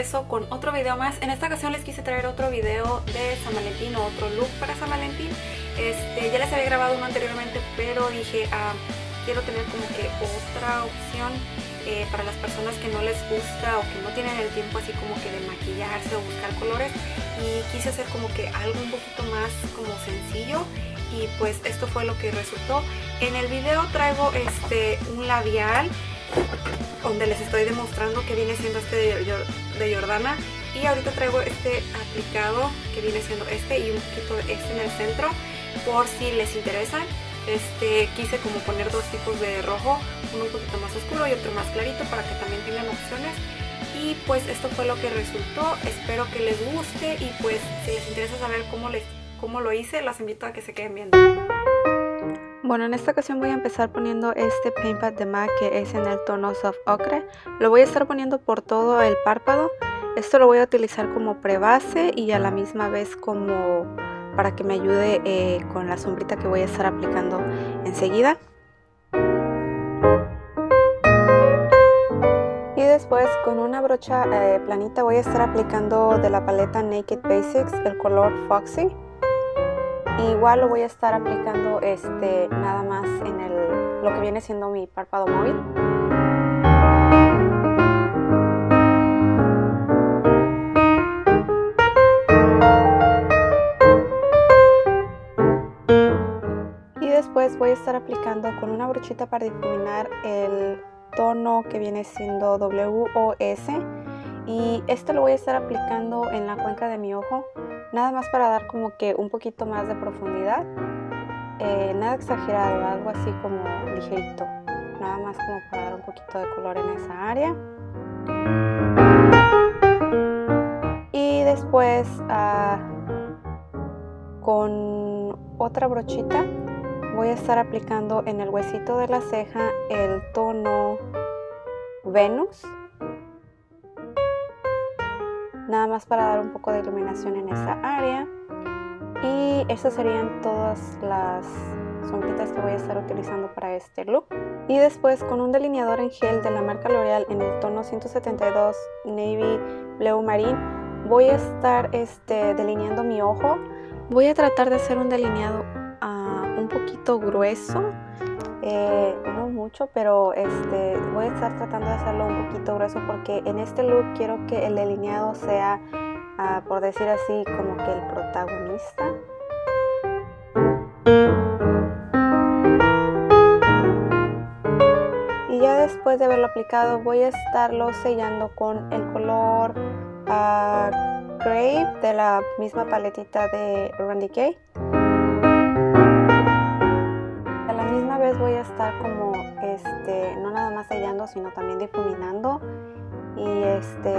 regreso con otro video más. En esta ocasión les quise traer otro video de San Valentín o otro look para San Valentín. Este, ya les había grabado uno anteriormente, pero dije, ah, quiero tener como que otra opción eh, para las personas que no les gusta o que no tienen el tiempo así como que de maquillarse o buscar colores. Y quise hacer como que algo un poquito más como sencillo y pues esto fue lo que resultó. En el video traigo este un labial donde les estoy demostrando que viene siendo este de, Jordana. Y ahorita traigo este aplicado que viene siendo este y un poquito de este en el centro por si les interesan este quise como poner dos tipos de rojo uno un poquito más oscuro y otro más clarito para que también tengan opciones. Y pues esto fue lo que resultó. Espero que les guste y pues si les interesa saber cómo les cómo lo hice las invito a que se queden viendo bueno, en esta ocasión voy a empezar poniendo este paint pad de MAC que es en el tono Soft Ocre. Lo voy a estar poniendo por todo el párpado. Esto lo voy a utilizar como prebase y a la misma vez como para que me ayude eh, con la sombrita que voy a estar aplicando enseguida. Y después con una brocha eh, planita voy a estar aplicando de la paleta Naked Basics el color Foxy igual lo voy a estar aplicando este nada más en el, lo que viene siendo mi párpado móvil. Y después voy a estar aplicando con una brochita para difuminar el tono que viene siendo WOS y este lo voy a estar aplicando en la cuenca de mi ojo nada más para dar como que un poquito más de profundidad eh, nada exagerado algo así como ligerito nada más como para dar un poquito de color en esa área. Y después ah, con otra brochita voy a estar aplicando en el huesito de la ceja el tono Venus nada más para dar un poco de iluminación en esa área. Y estas serían todas las sombritas que voy a estar utilizando para este look. Y después con un delineador en gel de la marca L'Oreal en el tono 172 Navy Blue Marine voy a estar este, delineando mi ojo. Voy a tratar de hacer un delineado uh, un poquito grueso eh, mucho, pero este, voy a estar tratando de hacerlo un poquito grueso porque en este look quiero que el delineado sea, ah, por decir así, como que el protagonista. Y ya después de haberlo aplicado voy a estarlo sellando con el color uh, Grape de la misma paletita de Randy Kay. voy a estar como, este, no nada más sellando, sino también difuminando y este,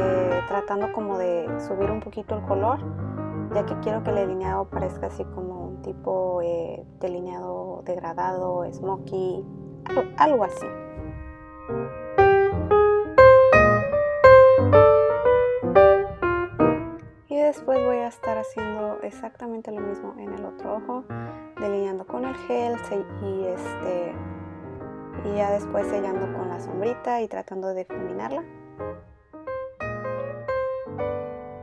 tratando como de subir un poquito el color, ya que quiero que el delineado parezca así como un tipo eh, delineado degradado, smoky, algo así. Y después voy a estar haciendo exactamente lo mismo en el otro ojo, delineando con el gel y este y ya después sellando con la sombrita y tratando de difuminarla.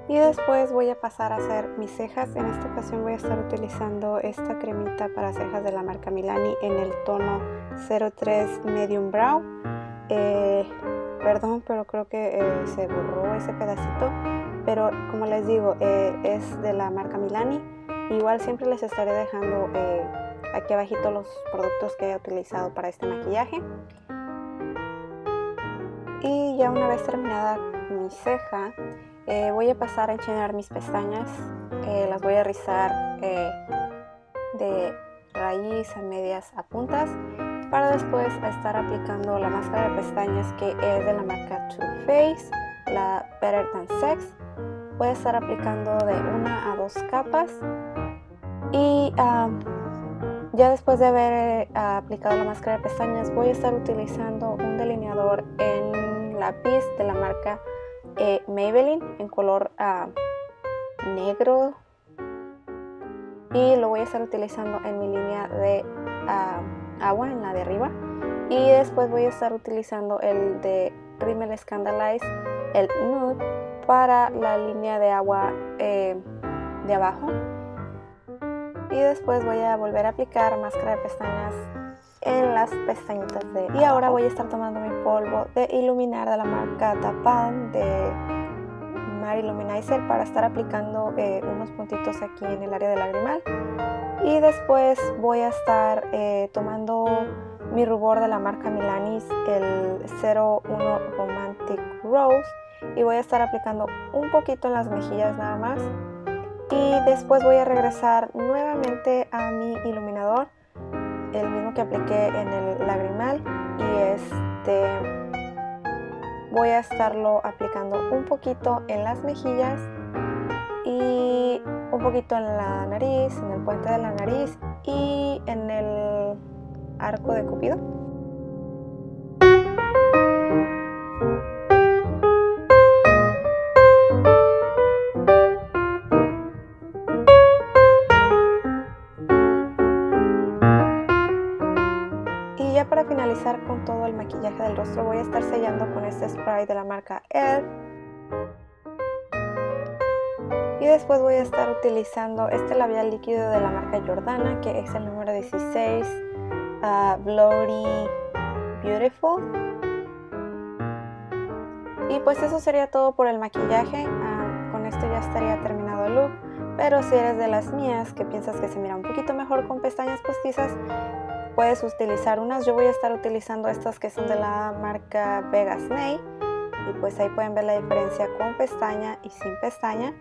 Y después voy a pasar a hacer mis cejas. En esta ocasión voy a estar utilizando esta cremita para cejas de la marca Milani en el tono 03 Medium Brow. Eh, perdón, pero creo que eh, se borró ese pedacito pero como les digo eh, es de la marca Milani igual siempre les estaré dejando aquí abajito los productos que he utilizado para este maquillaje. Y ya una vez terminada mi ceja eh, voy a pasar a enchinar mis pestañas. Las voy a rizar de raíz a medias a puntas para después estar aplicando la máscara de pestañas que es de la marca Too Faced la Better Than Sex. Voy a estar aplicando de una a dos capas. Y ya después de haber eh, aplicado la máscara de pestañas voy a estar utilizando un delineador en lápiz de la marca eh, Maybelline en color negro. Y lo voy a estar utilizando en mi línea de agua en la de arriba. Y después voy a estar utilizando el de Rimmel Scandalize el nude para la línea de agua eh, de abajo y después voy a volver a aplicar máscara de pestañas en las pestañitas de y ahora voy a estar tomando mi polvo de iluminar de la marca Tapalm de Mar Illuminizer para estar aplicando eh, unos puntitos aquí en el área del lagrimal. Y después voy a estar eh, tomando mi rubor de la marca Milanis el 01 Romantic Rose y voy a estar aplicando un poquito en las mejillas nada más y después voy a regresar nuevamente a mi iluminador el mismo que apliqué en el lagrimal y este voy a estarlo aplicando un poquito en las mejillas y un poquito en la nariz, en el puente de la nariz y en el arco de cupido. Para finalizar con todo el maquillaje del rostro voy a estar sellando con este spray de la marca ELF. Y después voy a estar utilizando este labial líquido de la marca Jordana, que es el número 16, uh, Bloody Beautiful. Y pues eso sería todo por el maquillaje. Ah, con esto ya estaría terminado el look. Pero si eres de las mías que piensas que se mira un poquito mejor con pestañas postizas, puedes utilizar unas. Yo voy a estar utilizando estas que son de la marca Vegas Nail y pues ahí pueden ver la diferencia con pestaña y sin pestaña.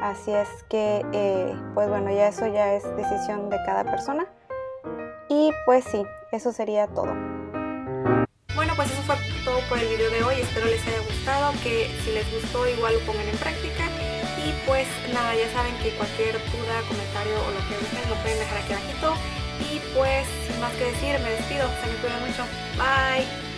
Así es que, eh, pues bueno, ya eso ya es decisión de cada persona. Y pues sí, eso sería todo. Bueno, pues eso fue todo por el video de hoy. Espero les haya gustado, que si les gustó igual lo pongan en práctica. Y pues nada, ya saben que cualquier duda, comentario o lo que gusten lo pueden dejar aquí abajito. Y pues, sin más que decir, me despido. Se me cuidan mucho. Bye.